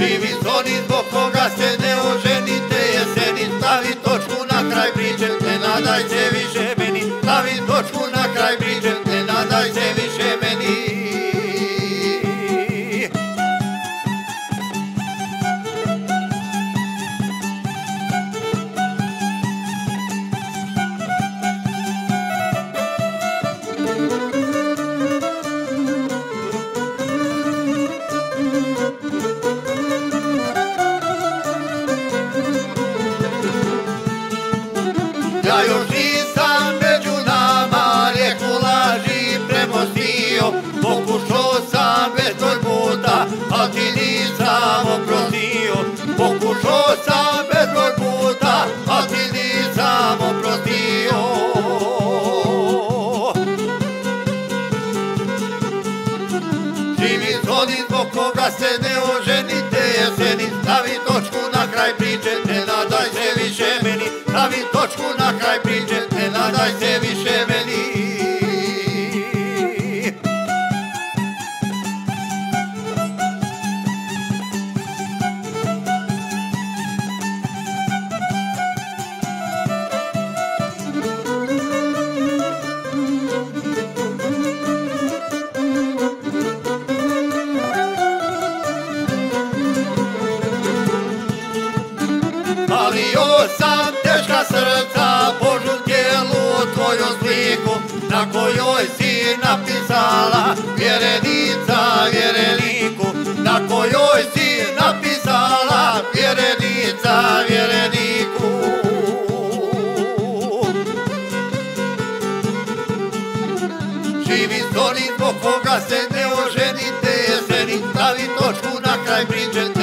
Živi zoni zbog koga se ne oženite jeseni Stavi točku na kraj priče, ne nadaj se više meni. Stavi točku na Ja još nisam među nama rijeku laži premostio. Pokušao sam bezbroj puta, a ti nisam oprostio. Pokušao sam bezbroj puta, a ti nisam oprostio. Živi zoni zbog koga se ne oženite meni Stavi točku na kraj Palio sam teška srca, Božu tijelu tvoju sliku, na kojoj si napisala vjerenica vjereniku, na kojoj si napisala vjerenica vjereniku. Živi zoni zbog koga se ne oženite jeseni, stavi točku na kraj priče,